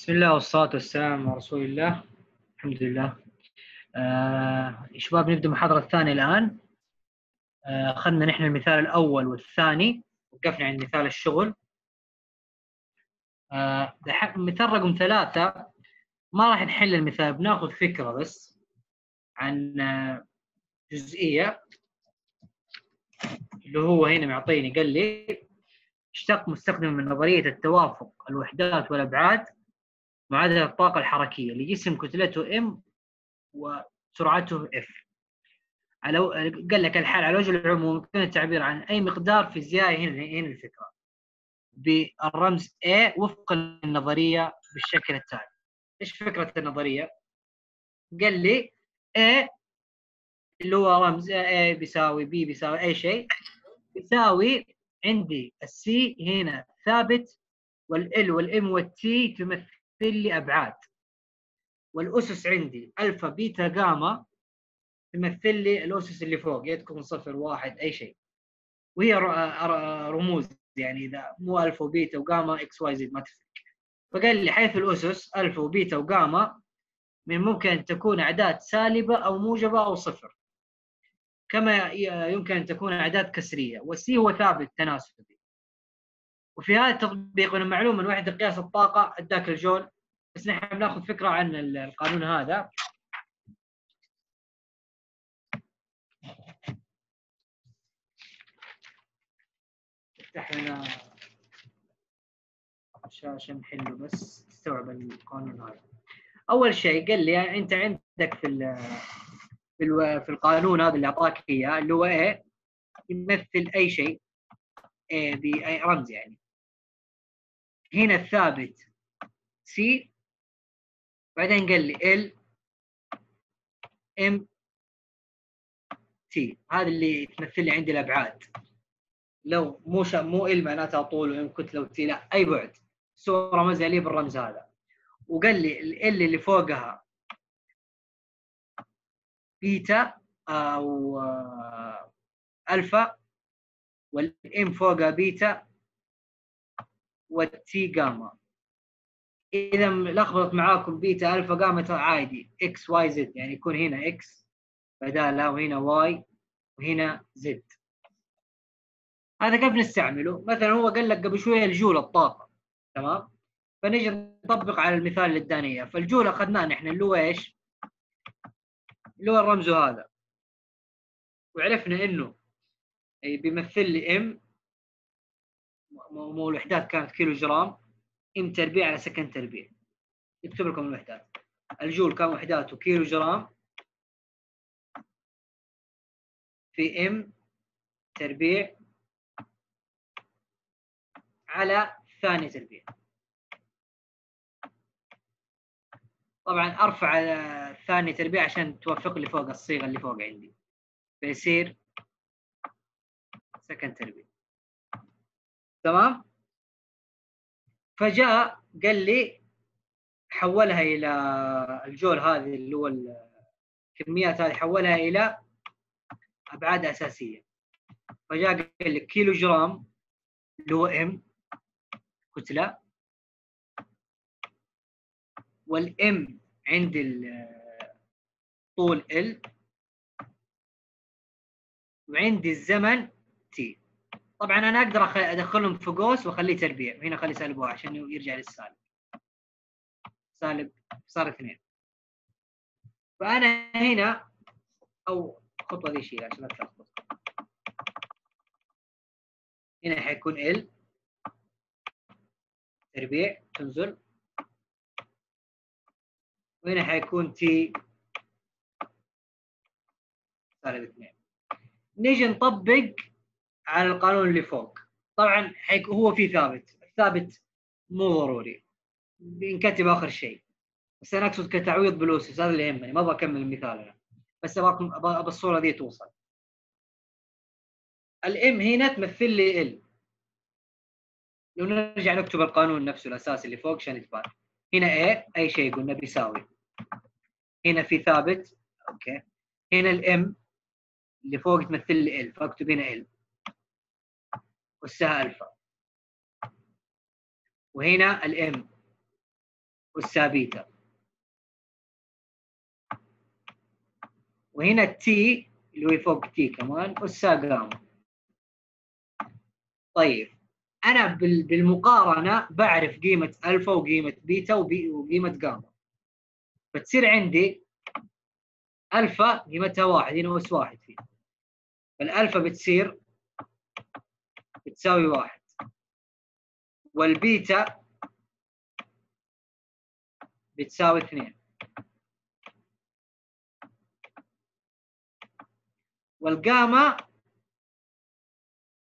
بسم الله والصلاة والسلام على رسول الله. الحمد لله. آه شباب نبدأ المحاضرة الثانية الآن. آه، أخذنا نحن المثال الأول والثاني وقفنا عند مثال الشغل. آه مثال رقم ثلاثة. ما راح نحل المثال بناخذ فكرة بس عن آه، جزئية. اللي هو هنا معطيني قال لي اشتق مستخدم من نظرية التوافق الوحدات والأبعاد. معادلة الطاقة الحركية لجسم كتلته m وسرعته f. على قال لك الحال على وجه العموم يمكن التعبير عن أي مقدار فيزيائي هنا هنا الفكرة. بالرمز A وفقا للنظرية بالشكل التالي. إيش فكرة النظرية؟ قال لي A اللي هو رمز A بيساوي B بيساوي أي شيء بيساوي عندي ال C هنا ثابت وال L وال M وال T تمثل لي ابعاد والأسس عندي ألفا بيتا جاما تمثل لي الأسس اللي فوق يا تكون صفر واحد أي شيء. وهي رموز يعني إذا مو ألفا وبيتا وجاما X Y Z ما تفرق. فقال لي حيث الأسس ألفا وبيتا وجاما من ممكن ان تكون أعداد سالبة أو موجبة أو صفر. كما يمكن أن تكون أعداد كسرية والسي هو ثابت تناسبي. وفي هذا التطبيق من المعلوم من وحده قياس الطاقة أداك الجول بس نحن بناخذ فكرة عن ال- القانون هذا. افتح لنا شاشه نحله بس تستوعب القانون هذا. أول شيء قال لي أنت عندك في في, ال في القانون هذا اللي أعطاك إياه اللي هو A؟ يمثل أي شيء A بأي رمز يعني. هنا الثابت. C بعدين قال لي L M T هذا اللي تمثل لي عندي الأبعاد. لو مو شا... مو L معناتها طول و M كتله و T لا أي بعد. سوى رمزها لي بالرمز هذا. وقال لي L اللي فوقها بيتا أو آه، ألفا وال M فوقها بيتا وال T جاما. إذا لخبط معاكم بيتا ألفا جاما عادي. X Y Z يعني يكون هنا X بدالها وهنا Y وهنا Z هذا كيف نستعمله؟ مثلا هو قال لك قبل شوية الجول الطاقة. تمام؟ فنجي نطبق على المثال اللي اداني اياه فالجول أخذناه نحن اللي هو إيش؟ اللي هو الرمز هذا. وعرفنا إنه بيمثل لي M مو الوحدات كانت كيلو جرام m تربيع على second تربيع. يكتب لكم الوحدات الجول كان وحداته كيلو جرام. في إم تربيع على ثاني تربيع. طبعا أرفع ثاني تربيع عشان توفق لي فوق الصيغة اللي فوق عندي. فيصير سكند تربيع. تمام؟ فجاء قال لي حولها إلى الجول هذه اللي هو الكميات هذه حولها إلى أبعاد أساسية. فجاء قال لك كيلو جرام اللي هو ام كتله والام عند ال- طول ال وعندي الزمن طبعا أنا أقدر أدخلهم في قوس وأخليه تربيع. هنا اخلي سالب واحد عشان يرجع للسالب. سالب صار اثنين. فأنا هنا أو الخطوه دي شيلها عشان لا تلخبط هنا حيكون ال. تربيع تنزل. وهنا حيكون تي سالب اثنين. نيجي نطبق على القانون اللي فوق. طبعا هو في ثابت. الثابت مو ضروري. بينكتب آخر شيء. بس أنا أقصد كتعويض بالاسس هذا اللي يهمني. ما أبغى أكمل المثال أنا. بس ابغاكم أبغى الصورة دي توصل. ال M هنا تمثل لي ال لو نرجع نكتب القانون نفسه الأساسي اللي فوق عشان يتبان هنا A أي شيء قلنا بيساوي. هنا في ثابت okay. هنا ال M اللي فوق تمثل لي L فأكتب هنا L وأسها الفا وهنا ال M أسها بيتا وهنا ال T اللي هو فوق T كمان أسها جاما طيب أنا بالمقارنة بعرف قيمة ألفا وقيمة بيتا وقيمة جاما. فتصير عندي ألفا قيمتها واحد هنا أس واحد فيه. فالألفا بتصير بتساوي واحد. والبيتا بتساوي اثنين. والجاما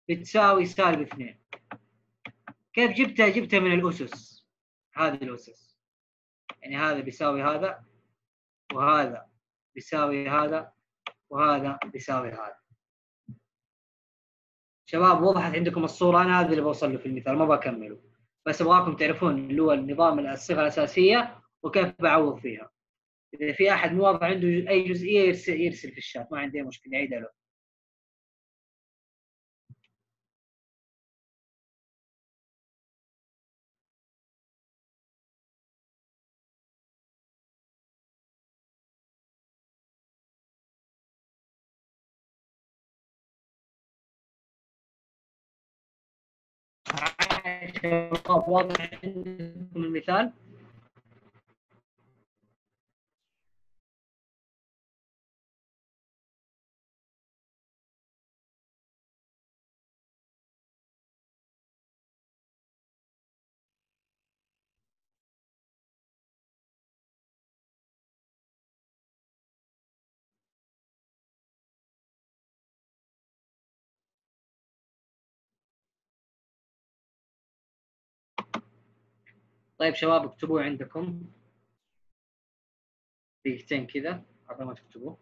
بتساوي سالب اثنين. كيف جبتها؟ جبتها من الأسس. هذه الأسس. يعني هذا بيساوي هذا وهذا بيساوي هذا وهذا بيساوي هذا. شباب وضحت عندكم الصورة أنا هذا اللي بوصل له في المثال ما بكمله. بس أبغاكم تعرفون اللي هو النظام الصيغة الأساسية وكيف بعوض فيها. إذا في أحد مو واضح عنده أي جزئية يرسل, يرسل في الشات ما عندي مشكلة عيدها له. واضح عندكم المثال طيب شباب اكتبوا عندكم. دقيقتين كذا قبل ما تكتبوا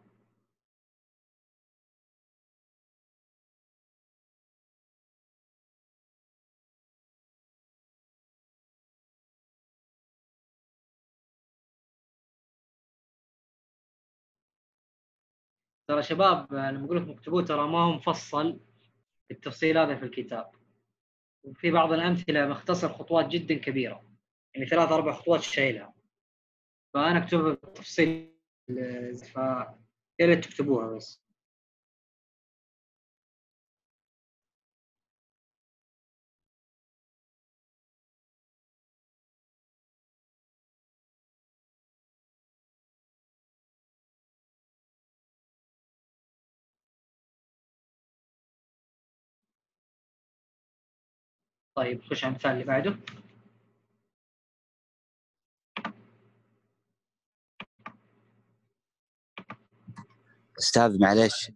ترى شباب لما أقول لكم اكتبوه ترى ما هو مفصل بالتفصيل هذا في الكتاب. وفي بعض الأمثلة مختصر خطوات جدا كبيرة. يعني ثلاث أربع خطوات شايلها. فأنا أكتبها بالتفصيل ف يا ريت تكتبوها بس. طيب خش على المثال اللي بعده. أستاذ معلش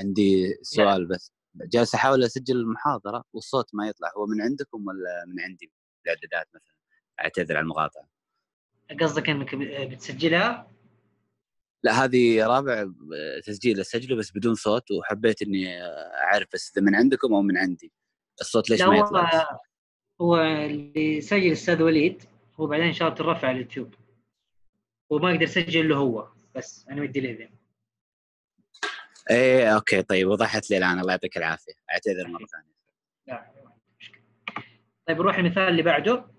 عندي سؤال بس. جالس أحاول أسجل المحاضرة والصوت ما يطلع هو من عندكم ولا من عندي الاعدادات مثلا؟ أعتذر على المقاطعة. قصدك إنك بتسجلها؟ لا هذه رابع تسجيل أسجله بس بدون صوت وحبيت إني أعرف بس إذا من عندكم أو من عندي. الصوت ليش ما يطلع؟ هو اللي سجل الاستاذ وليد هو بعدين شارط الرفع على اليوتيوب. وما يقدر يسجل له هو بس أنا ودي له إيه أوكي طيب وضحت لي الآن. الله يعطيك العافية. أعتذر مرة ثانية. لا طيب نروح المثال اللي بعده.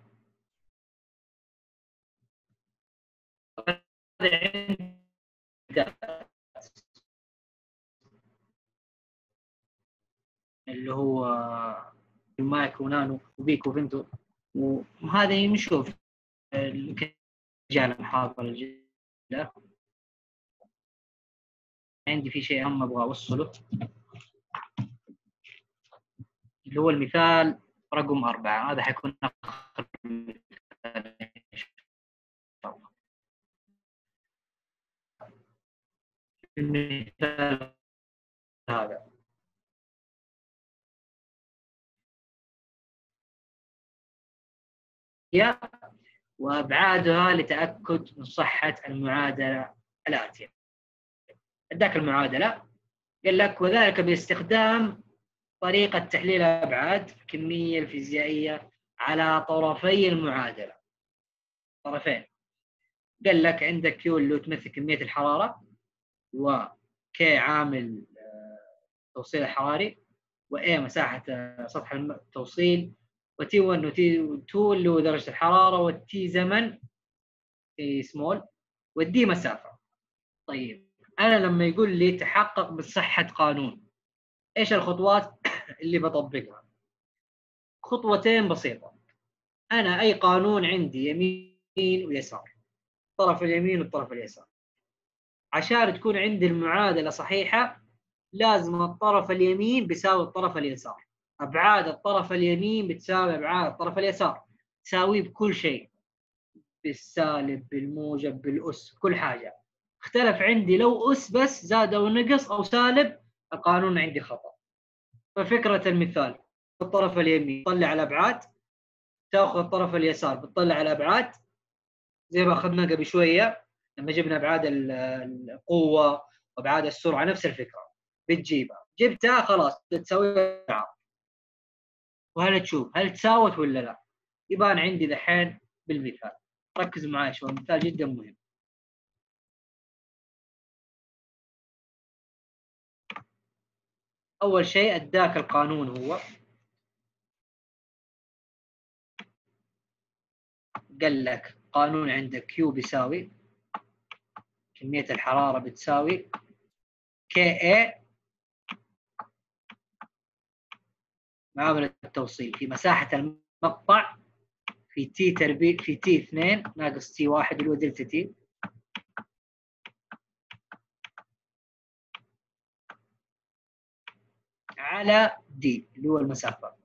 اللي هو مايك ونانو وبيكو وفنتو وهذا نشوف جاء المحاضرة الجديدة. عندي في شيء اهم أبغى أوصله. اللي هو المثال رقم أربعة. هذا حيكون آخر المثال هذا. وأبعادها لتأكد من صحة المعادلة الآتية. اداك المعادلة. قال لك وذلك باستخدام طريقة تحليل الابعاد الكميه الفيزيائية على طرفي المعادلة. طرفين. قال لك عندك Q اللي تمثل كمية الحرارة و K عامل التوصيل آه، الحراري و A مساحة آه، سطح التوصيل و T 1 و T 2 اللي هو درجة الحرارة وال t زمن t small وال d مسافة. طيب. أنا لما يقول لي تحقق بصحة قانون إيش الخطوات اللي بطبقها؟ خطوتين بسيطة. أنا أي قانون عندي يمين ويسار الطرف اليمين والطرف اليسار. عشان تكون عندي المعادلة صحيحة لازم الطرف اليمين بيساوي الطرف اليسار. أبعاد الطرف اليمين بتساوي أبعاد الطرف اليسار. تساويه بكل شيء بالسالب بالموجب بالأس كل حاجة. اختلف عندي لو أس بس زاد أو نقص أو سالب القانون عندي خطأ. ففكرة المثال الطرف اليمين طلع الأبعاد تأخذ الطرف اليسار بتطلع الأبعاد. زي ما اخذنا قبل شوية لما جبنا أبعاد القوة وأبعاد السرعة نفس الفكرة. بتجيبها. جبتها خلاص بتسويها وهل تشوف هل تساوت ولا لا؟ يبان عندي دحين بالمثال. ركزوا معي شوي المثال جدا مهم. أول شيء أداك القانون هو. قال لك قانون عندك Q بيساوي كمية الحرارة بتساوي K A معامل التوصيل. في مساحة المقطع في T تربيع في T 2 ناقص T 1 اللي هو دلتا T على d اللي هو المسافة.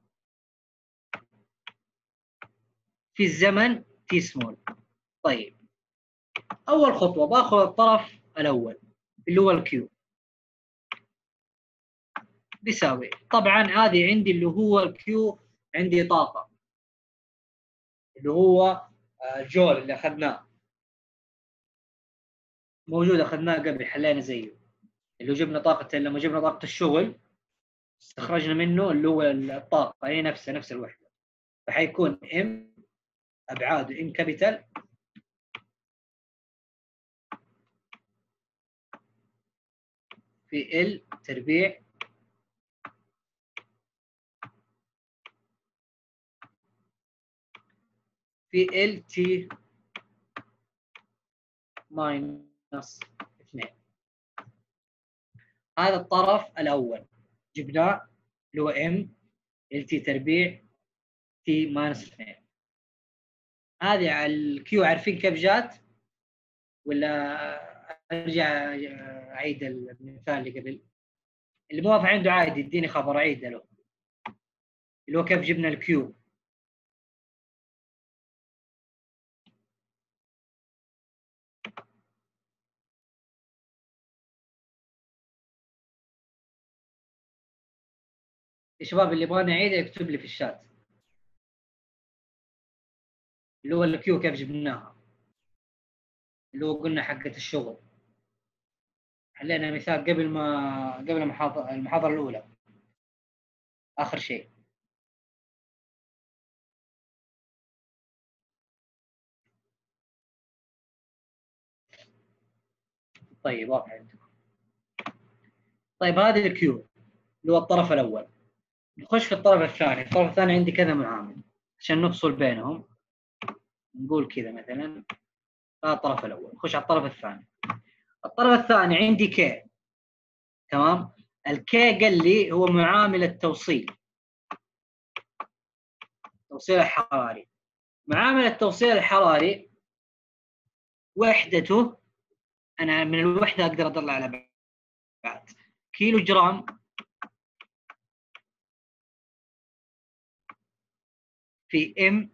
في الزمن t small طيب. أول خطوة بآخذ الطرف الأول اللي هو ال Q. بيساوي. طبعا هذه عندي اللي هو ال Q عندي طاقة. اللي هو الجول اللي أخذناه. موجود أخذناه قبل حلينا زيه. اللي جبنا طاقة لما جبنا طاقة الشغل استخرجنا منه اللي هو الطاقة هي نفسها نفس الوحدة. فحيكون ام ابعاده M capital في L تربيع في ال T minus 2 هذا الطرف الأول. جبناه اللي هو M L T تربيع T minus 2 هذه على ال Q عارفين كيف جات؟ ولا أرجع أعيد المثال اللي قبل؟ اللي مو واقف عنده عادي يديني خبر اعيد له. اللي هو كيف جبنا ال Q الشباب اللي يبغى نعيد يكتب لي في الشات. اللي هو الكيو كيف جبناها. اللي هو قلنا حقة الشغل. حلينا مثال قبل ما قبل المحاضرة المحاضرة الأولى. آخر شيء. طيب واضح عندكم. طيب هذه ال Q. اللي هو الطرف الأول. نخش في الطرف الثاني. الطرف الثاني عندي كذا معامل. عشان نفصل بينهم. نقول كذا مثلا. هذا الطرف الأول. نخش على الطرف الثاني. الطرف الثاني عندي K تمام؟ ال K قال لي هو معامل التوصيل. التوصيل الحراري. معامل التوصيل الحراري وحدته أنا من الوحدة أقدر اطلع على بعد كيلو جرام في ام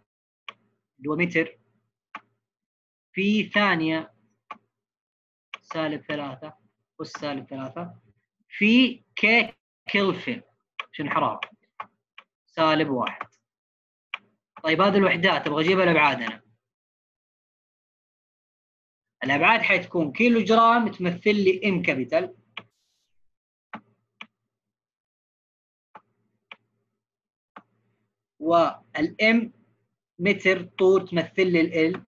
اللي هو متر في ثانية سالب ثلاثة أس سالب ثلاثة في كي كلفن عشان حرارة؟ سالب واحد. طيب هذه الوحدات أبغى أجيب الابعاد أنا الأبعاد حتكون كيلو جرام تمثل لي M capital. وال M متر طول تمثل لي L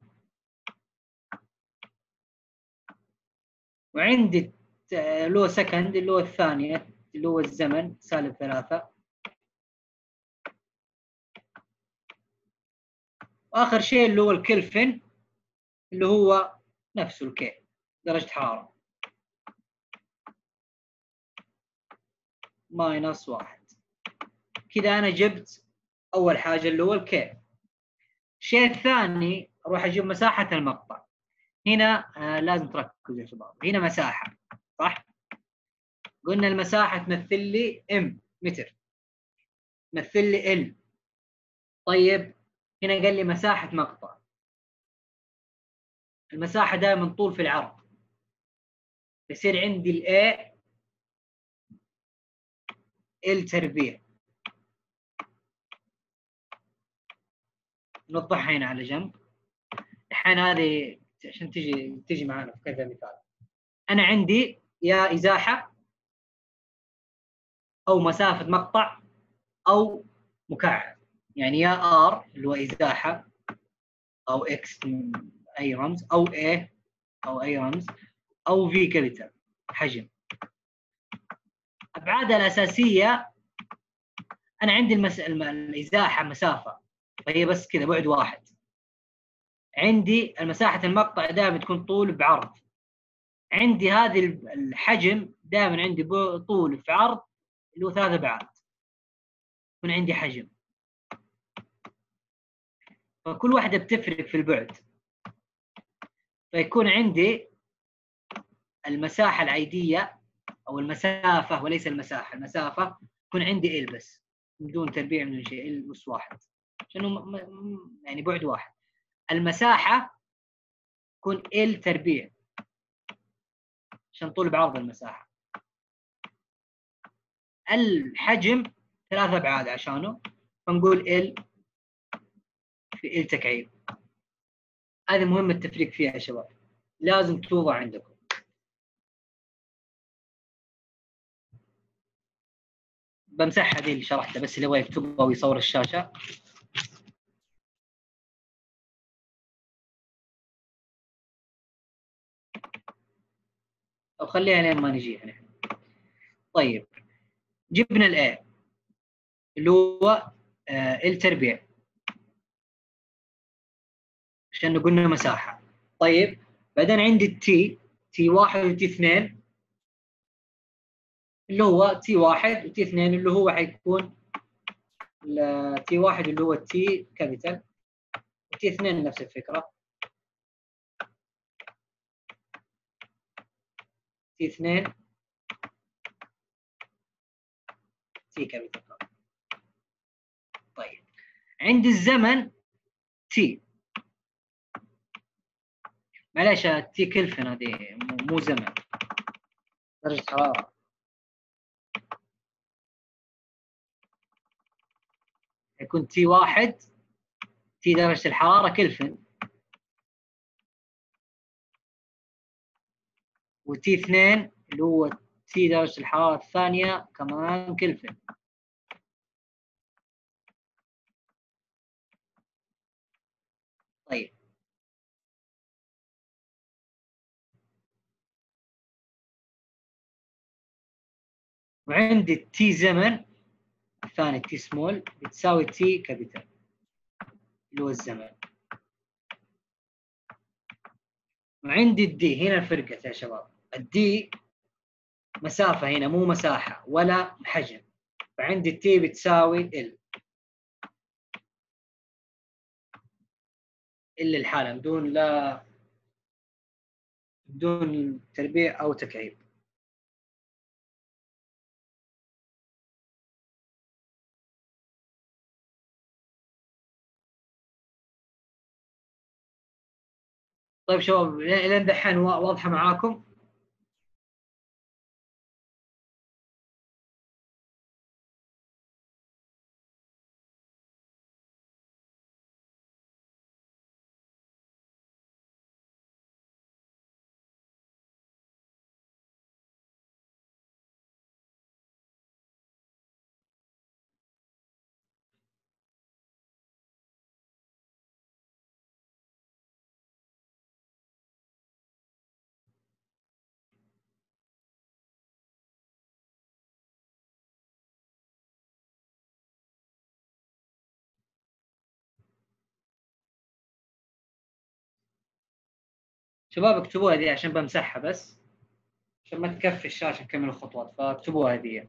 وعندي اللي هو second اللي هو الثانية اللي هو الزمن سالب ثلاثة. وآخر شيء اللي هو الكلفن اللي هو نفسه ال K درجة حرارة. minus واحد. كذا أنا جبت أول حاجة اللي هو ال K الشيء الثاني أروح أجيب مساحة المقطع. هنا آه لازم تركزوا يا شباب. هنا مساحة صح؟ قلنا المساحة تمثل لي M متر. تمثل لي ال طيب هنا قال لي مساحة مقطع. المساحة دائما طول في العرض. يصير عندي ال A ال تربيع. نوضحها هنا على جنب. الحين هذه عشان تجي تجي معنا في كذا مثال. أنا عندي يا إزاحة أو مسافة مقطع أو مكعب. يعني يا آر اللي هو إزاحة أو إكس أي رمز أو A أو أي رمز أو في كابيتال حجم. أبعادها الأساسية أنا عندي المس... الم... الإزاحة مسافة. فهي بس كذا بعد واحد. عندي مساحه المقطع دائما تكون طول بعرض. عندي هذه الحجم دائما عندي طول في عرض اللي هو ثلاثة ابعاد يكون عندي حجم. فكل واحدة بتفرق في البعد. فيكون عندي المساحة العيديه أو المسافة وليس المساحة المسافة يكون عندي ال بس بدون تربيع من شيء ال بس واحد. عشانه يعني بعد واحد. المساحة تكون ال تربيع. عشان طول بعرض المساحة. الحجم ثلاثة أبعاد عشانه. فنقول ال في ال تكعيب. هذه مهمة التفريق فيها يا شباب. لازم توضع عندكم. بمسحها دي اللي شرحتها بس اللي يبغى يكتبها ويصور الشاشة. أو خليها لين ما نجيها نحن. طيب جبنا ال A اللي هو آه التربيع. عشان قلنا؟ مساحة. طيب بعدين عندي ال T T واحد و T اثنين اللي هو T واحد و T اثنين اللي هو حيكون T واحد اللي هو ال T capital و T اثنين نفس الفكرة. T اثنين. T capital طيب. عندي الزمن T معلش T كلفن هذه مو زمن. درجة حرارة. يكون T واحد T درجة الحرارة كلفن. و T اثنين اللي هو T درجة الحرارة الثانية كمان كلفن طيب. وعندي ال T زمن الثاني T small بتساوي T capital اللي هو الزمن. وعندي الدي هنا الفرقة يا شباب. الدي مسافة هنا مو مساحة ولا حجم. فعندي التي بتساوي ال ال الحالة بدون لا بدون تربيع أو تكعيب. طيب شباب لين دحين واضحة معاكم؟ شباب اكتبوها دي عشان بمسحها بس عشان ما تكفي الشاشة نكمل الخطوات فاكتبوها دي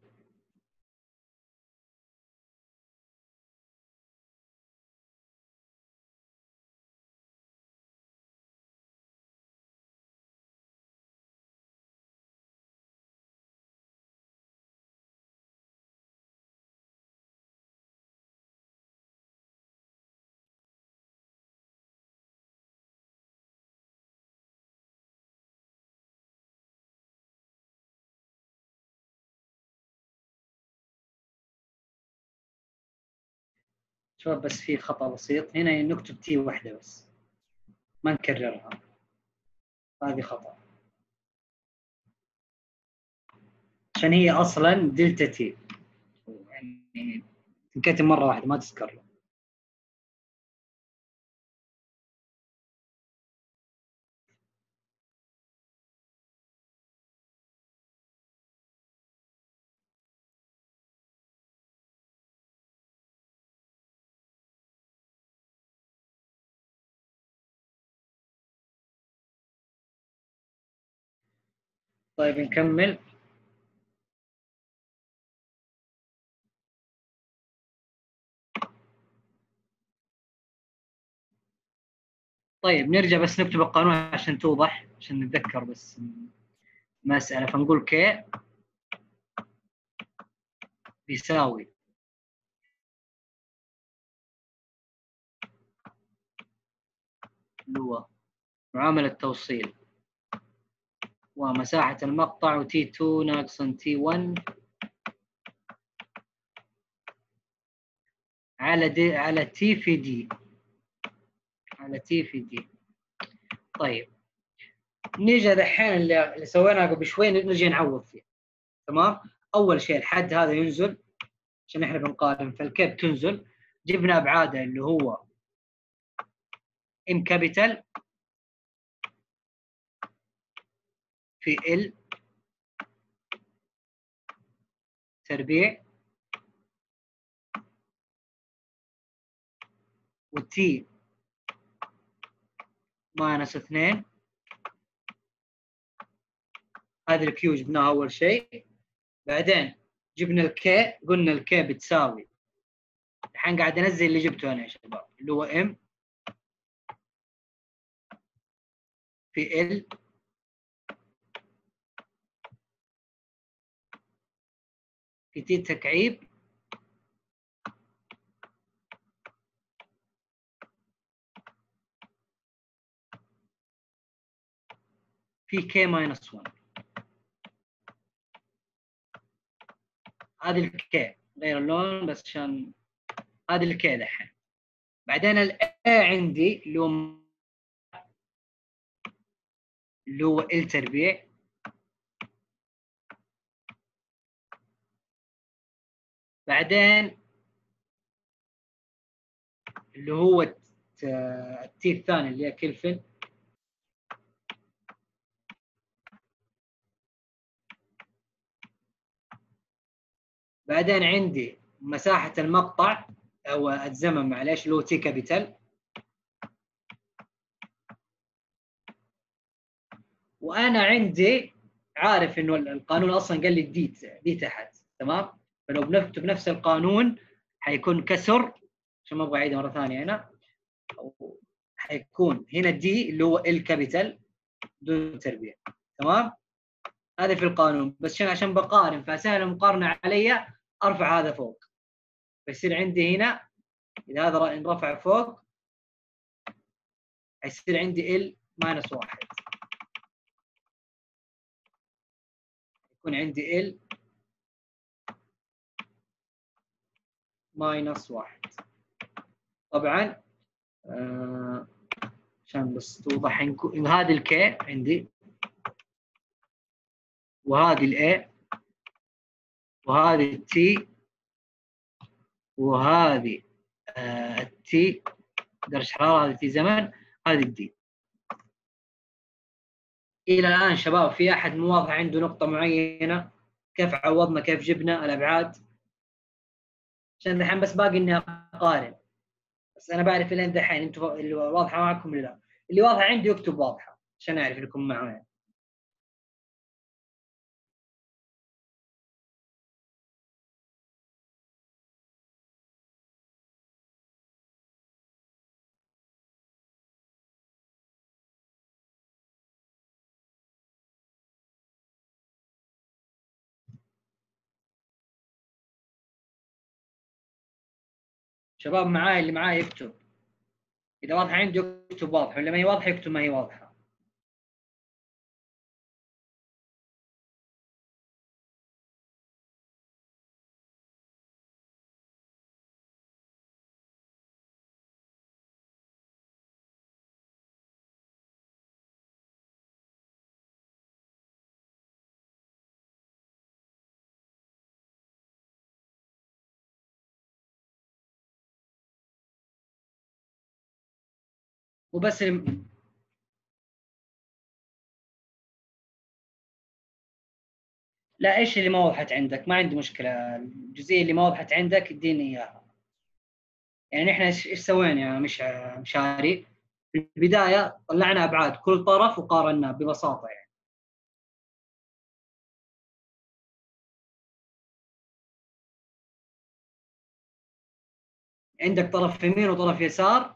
شباب بس في خطأ بسيط. هنا نكتب T واحدة بس. ما نكررها. هذه خطأ. عشان هي أصلا دلتا T يعني تنكتب مرة واحدة ما تتكرر طيب نكمل. طيب نرجع بس نكتب القانون عشان توضح عشان نتذكر بس مسألة فنقول كي بيساوي هو معاملة توصيل ومساحة المقطع وتي 2 ناقصا تي 1 على دي على تي في دي على تي في دي طيب. نيجي دحين اللي, اللي سويناه قبل شوي نجي نعوض فيه. تمام؟ أول شيء الحد هذا ينزل. عشان إحنا بنقارن فالكيب تنزل. جبنا أبعاده اللي هو M capital في L. تربيع. وال T minus اثنين. هذه ال Q جبناها أول شيء. بعدين جبنا ال K قلنا ال K بتساوي. الحين قاعد أنزل اللي جبته أنا يا شباب اللي هو M في L. في تكعيب. في K minus 1 هذه ال K غير اللون بس عشان هذه ال K دحين. بعدين ال A عندي اللي هو اللي هو L تربيع. بعدين اللي هو ال T الثاني اللي هي كلفن. بعدين عندي مساحة المقطع أو الزمن معلش اللي هو T capital وأنا عندي عارف إنه القانون أصلا قال لي D D تحت تمام؟ فلو بنكتب نفس القانون حيكون كسر عشان ما أبغى أعيدها مرة ثانية هنا حيكون هنا D اللي هو L capital بدون تربيع. تمام؟ هذا في القانون. بس عشان بقارن. فسهل المقارنه علي أرفع هذا فوق. فيصير عندي هنا إذا هذا انرفع فوق حيصير عندي L minus واحد. يكون عندي L minus واحد. طبعا آه عشان بس توضح هذه ال K عندي وهذه ال A وهذه ال T وهذه آه ال T درجة حرارة هذه T زمن هذه ال D إلى الآن شباب في أحد مو واضح عنده نقطة معينة؟ كيف عوضنا؟ كيف جبنا الأبعاد؟ عشان دحين بس باقي إني أقارن. بس أنا بعرف الين دحين أنتم اللي واضحه معكم ولا لا. اللي واضحة عندي يكتب واضحة عشان أعرف لكم معايا. شباب معاي اللي معاي يكتب. إذا واضحه عنده يكتب واضحه ولا ما هي واضحة يكتب ما هي واضحة. وبس الم- لا إيش اللي ما وضحت عندك؟ ما عندي مشكلة. الجزئية اللي ما وضحت عندك اديني إياها. يعني إحنا إيش سوينا يا مش مشاري؟ في البداية طلعنا أبعاد كل طرف وقارناه ببساطة يعني. عندك طرف يمين وطرف يسار.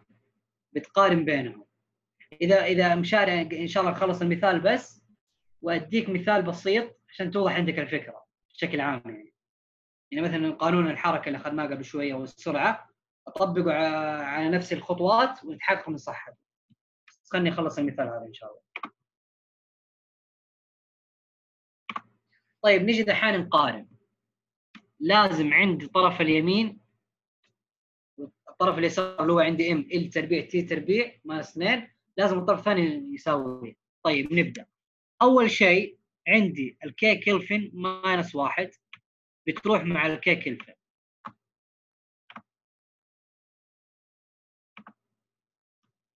بتقارن بينهم. إذا إذا مشاري إن شاء الله نخلص المثال بس وأديك مثال بسيط عشان توضح عندك الفكرة بشكل عام يعني. يعني مثلا قانون الحركة اللي أخذناه قبل شوية والسرعة أطبقه على نفس الخطوات ونتحقق من صحته خلني أخلص المثال هذا إن شاء الله. طيب نجي دحين نقارن. لازم عند طرف اليمين الطرف اليسار اللي هو عندي M L تربيع T تربيع minus 2 لازم الطرف الثاني يساوي. طيب نبدأ. أول شيء عندي ال K كلفن minus واحد. بتروح مع ال K كلفن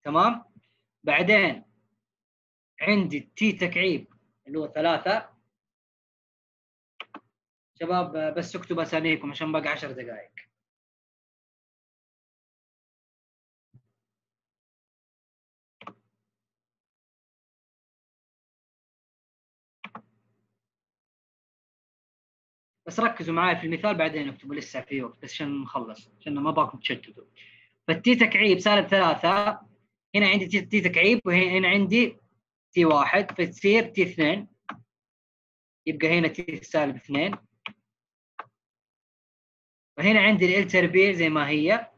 تمام؟ بعدين عندي ال T تكعيب اللي هو ثلاثة. شباب بس اكتب اساميكم عشان باقي عشر دقائق. بس ركزوا معي في المثال بعدين اكتبوا لسه في وقت بس عشان نخلص عشان ما باكم تشتتوا. فالتي تكعيب سالب ثلاثة هنا عندي T تكعيب وهنا عندي T واحد فتصير T اثنين. يبقى هنا T سالب اثنين. وهنا عندي L تربيع زي ما هي.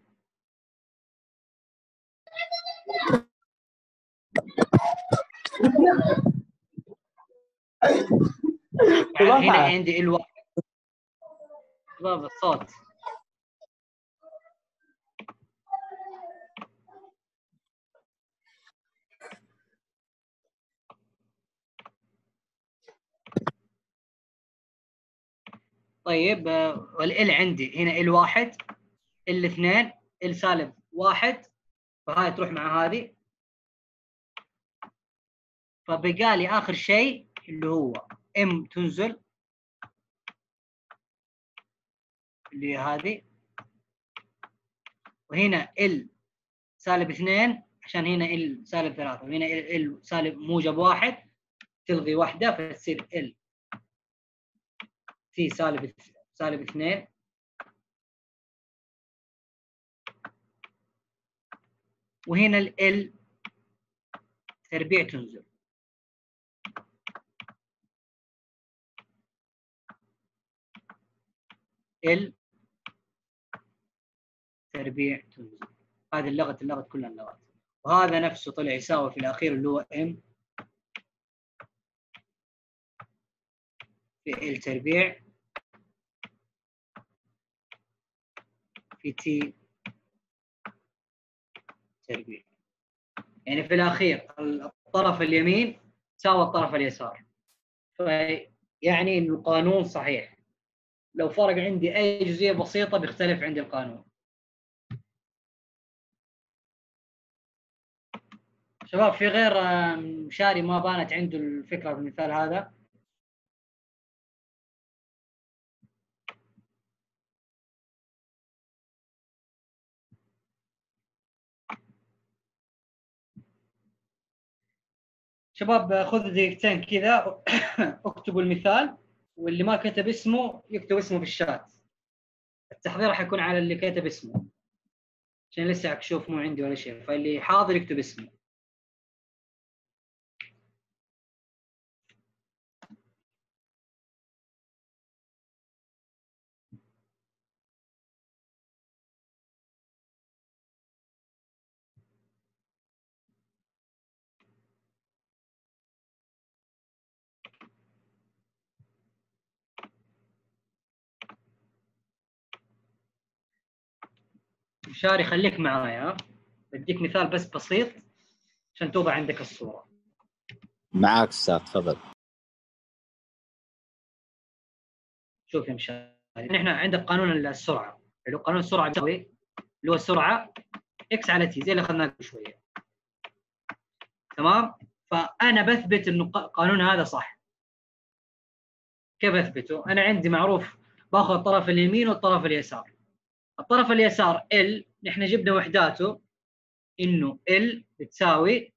يعني هنا عندي L واحد. شباب الصوت طيب والال عندي. هنا ال واحد ال اثنين ال سالب واحد فهاي تروح مع هذه. فبقى لي آخر شيء اللي هو ام تنزل. اللي هي هذه وهنا ال سالب اثنين عشان هنا ال سالب ثلاثة وهنا ال, ال سالب موجب واحد تلغي واحدة فتصير ال. تي سالب سالب اثنين. وهنا ال ال تربيع تنزل. ال تربيع تنزل هذه اللغة اللغة كلها اللغات. وهذا نفسه طلع يساوي في الأخير اللي هو ام في ال تربيع. في تي تربيع. يعني في الأخير الطرف اليمين ساوى الطرف اليسار. فيعني إنه القانون صحيح. لو فرق عندي أي جزئية بسيطة بيختلف عندي القانون. شباب في غير مشاري ما بانت عنده الفكرة في المثال هذا. شباب خذوا دقيقتين كذا. اكتبوا المثال واللي ما كتب اسمه يكتب اسمه في الشات. التحضير حيكون على اللي كتب اسمه. عشان لسه أشوف مو عندي ولا شيء فاللي حاضر يكتب اسمه. شاري خليك معايا. بديك مثال بس بسيط عشان توضح عندك الصورة. معاك أستاذ تفضل. شوف يا مشاري إحنا عندك قانون السرعة. اللي هو قانون السرعة بيساوي اللي هو السرعه إكس على تي زي اللي اخذناه قبل شوية. تمام؟ فأنا بثبت إنه ق- قانون هذا صح. كيف أثبته؟ أنا عندي معروف باخذ الطرف اليمين والطرف اليسار. الطرف اليسار ال نحن جبنا وحداته إنه ال بتساوي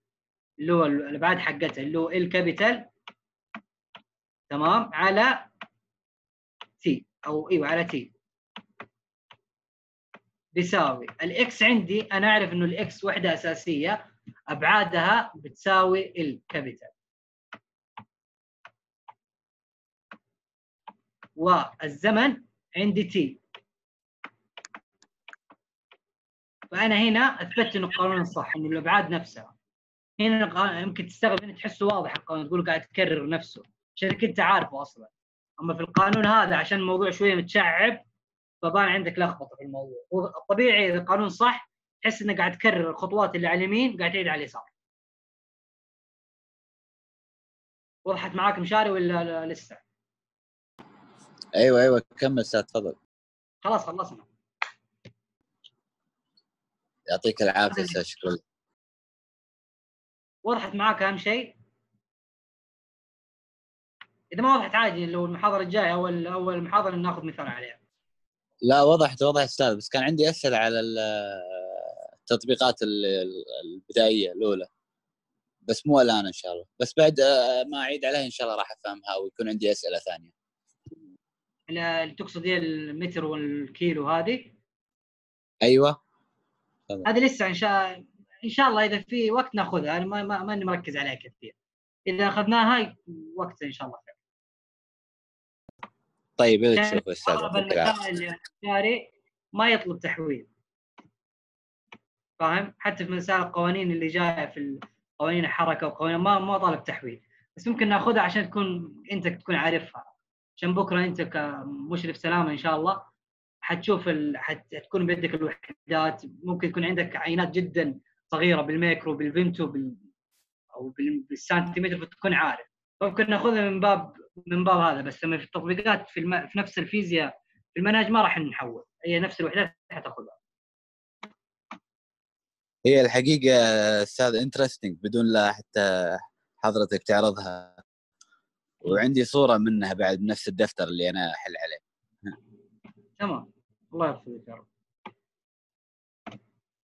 اللي هو الأبعاد حقتها اللي هو L capital تمام على T أو إيوه على T بيساوي ال X عندي أنا أعرف إنه ال X وحدة أساسية أبعادها بتساوي L capital والزمن عندي تي فانا هنا اثبتت إنه القانون صح إنه الأبعاد نفسها. هنا يمكن تستغرب هنا تحسه واضح القانون تقول قاعد تكرر نفسه عشان كنت عارفه أصلا. أما في القانون هذا عشان الموضوع شوية متشعب فبان عندك لخبطة في الموضوع. الطبيعي إذا القانون صح تحس انك قاعد تكرر الخطوات اللي على اليمين قاعد تعيد على اليسار. وضحت معاك مشاري ولا لا- لسه؟ أيوه أيوه كمل أستاذ تفضل. خلاص خلصنا. يعطيك العافية أستاذ شكرا. وضحت معاك أهم شيء؟ إذا ما وضحت عادي لو المحاضرة الجاية أو أو المحاضرة اللي ناخذ مثال عليها. لا وضحت وضحت أستاذ بس كان عندي أسئلة على ال- التطبيقات ال- ال- البدائية الأولى. بس مو الآن إن شاء الله. بس بعد آه، ما أعيد عليها إن شاء الله راح أفهمها ويكون عندي أسئلة ثانية. اللي اللي تقصد هي المتر والكيلو هذه؟ أيوه. هذه لسه إن شاء إن شاء الله إذا في وقت ناخذها. أنا ما ما ماني مركز عليها كثير. إذا أخذناها وقتها إن شاء الله خير. طيب اللي كان تشوفه أستاذ ما يطلب تحويل. فاهم؟ حتى في مسائل القوانين اللي جاية في قوانين الحركة وقوانين ما ما طالب تحويل. بس ممكن ناخذها عشان تكون أنت تكون عارفها. عشان بكرة أنت كمشرف سلامة إن شاء الله. حتشوف ال... حتكون بيدك الوحدات. ممكن يكون عندك عينات جدا صغيرة بالميكرو بالفينتو بال... أو بال... بالسنتيمتر فتكون عارف. ممكن ناخذها من باب من باب هذا بس لما في التطبيقات في, الم... في نفس الفيزياء في المنهج ما راح نحول. هي نفس الوحدات حتاخذها هي الحقيقة أستاذ انترستنج بدون لا حتى حضرتك تعرضها. وعندي صورة منها بعد بنفس الدفتر اللي أنا أحل عليه. تمام. الله يحفظك يا رب.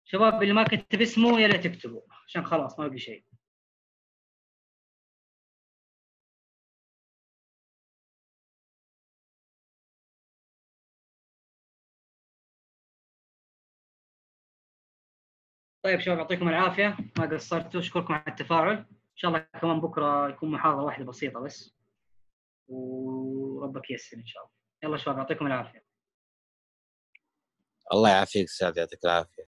شباب اللي ما كتب اسمه يا ريت تكتبوا عشان خلاص ما بقي شيء. طيب شباب يعطيكم العافية. ما قصرتوا أشكركم على التفاعل. إن شاء الله كمان بكرة يكون محاضرة واحدة بسيطة بس. وربك ييسر إن شاء الله. يلا شباب يعطيكم العافية. الله يعافيك أستاذ يعطيك العافية.